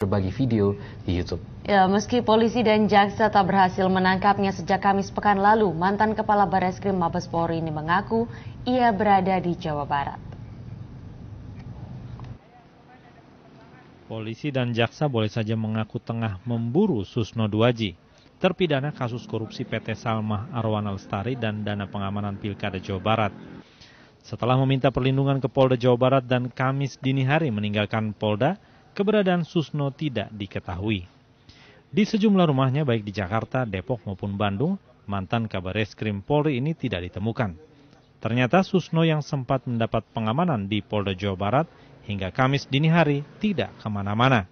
berbagi video di YouTube. Ya, meski polisi dan jaksa tak berhasil menangkapnya sejak Kamis pekan lalu, mantan Kepala Bareskrim Mabes Polri ini mengaku ia berada di Jawa Barat. Polisi dan jaksa boleh saja mengaku tengah memburu Susno Duaji, terpidana kasus korupsi PT Salmah Arwana Lestari dan dana pengamanan Pilkada Jawa Barat. Setelah meminta perlindungan ke Polda Jawa Barat dan Kamis dini hari meninggalkan Polda, keberadaan Susno tidak diketahui. Di sejumlah rumahnya baik di Jakarta, Depok maupun Bandung, mantan kabar reskrim Polri ini tidak ditemukan. Ternyata Susno yang sempat mendapat pengamanan di Polda Jawa Barat hingga Kamis dini hari tidak ke mana-mana.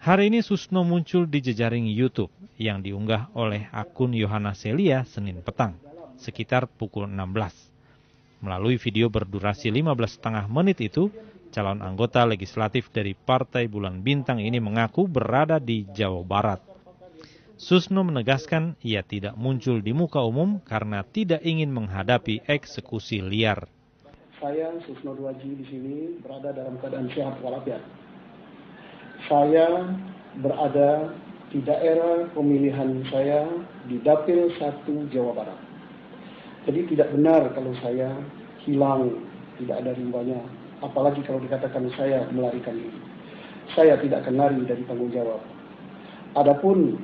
Hari ini Susno muncul di jejaring YouTube yang diunggah oleh akun Yohana Celia Senin petang, sekitar pukul 16. Melalui video berdurasi 15,5 menit itu, calon anggota legislatif dari Partai Bulan Bintang ini mengaku berada di Jawa Barat. Susno menegaskan ia tidak muncul di muka umum karena tidak ingin menghadapi eksekusi liar. Saya Susno Duaji di sini berada dalam keadaan sehat walafiat. Saya berada di daerah pemilihan saya di Dapil 1 Jawa Barat. Jadi tidak benar kalau saya hilang, tidak ada rimbanya apalagi kalau dikatakan saya melarikan diri. Saya tidak akan lari dari tanggung jawab. Adapun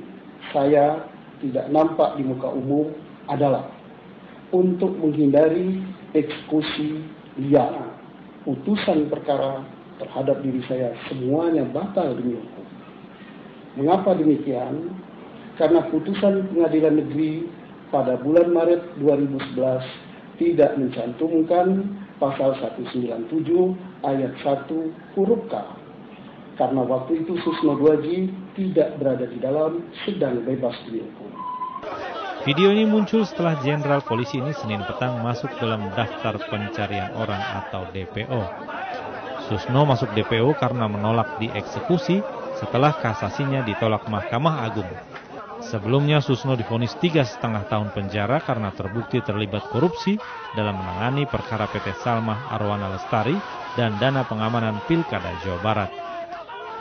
saya tidak nampak di muka umum adalah untuk menghindari eksekusi liar. Putusan perkara terhadap diri saya semuanya batal demi hukum. Mengapa demikian? Karena putusan pengadilan negeri pada bulan Maret 2011 tidak mencantumkan pasal 197 ayat 1 huruf K. Karena waktu itu Susno Duaji tidak berada di dalam sedang bebas demi hukum. Video ini muncul setelah Jenderal Polisi ini Senin petang masuk dalam daftar pencarian orang atau DPO. Susno masuk DPO karena menolak dieksekusi setelah kasasinya ditolak Mahkamah Agung. Sebelumnya Susno difonis tiga setengah tahun penjara karena terbukti terlibat korupsi dalam menangani perkara PT Salmah Arwana Lestari dan dana pengamanan Pilkada Jawa Barat.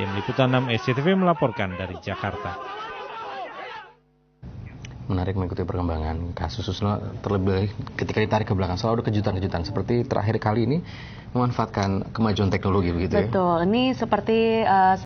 Tim Liputan 6 SCTV melaporkan dari Jakarta. Menarik mengikuti perkembangan kasus Susno terlebih ketika ditarik ke belakang selalu ada kejutan-kejutan seperti terakhir kali ini memanfaatkan kemajuan teknologi begitu Betul. ya. Betul. Ini seperti uh,